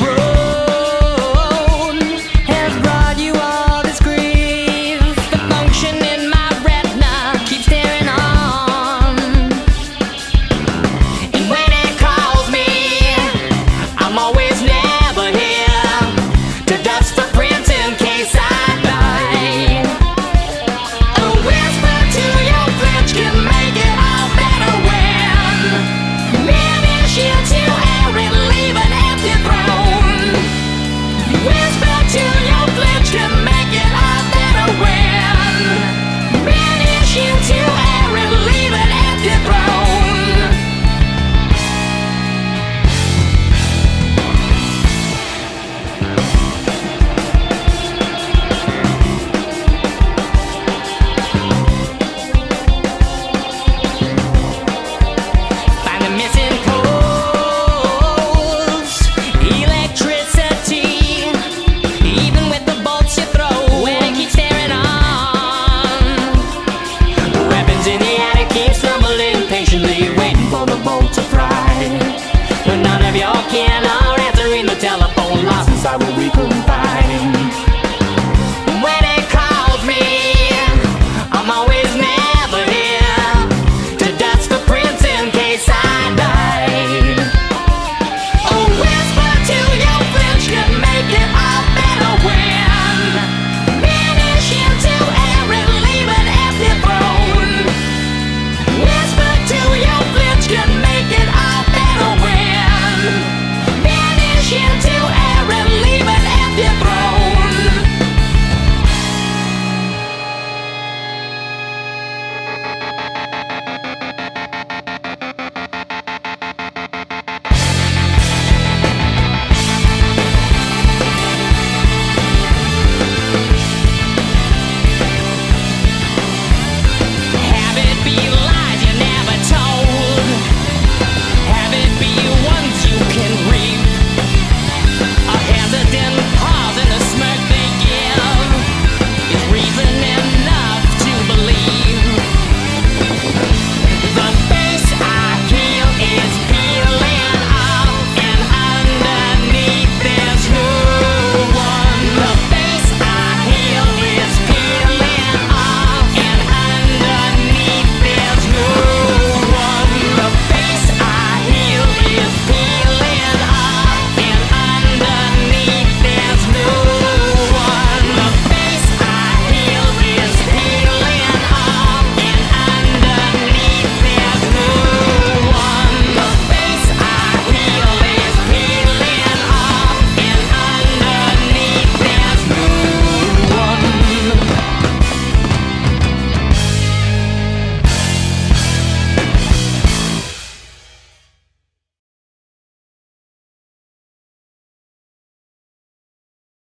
world.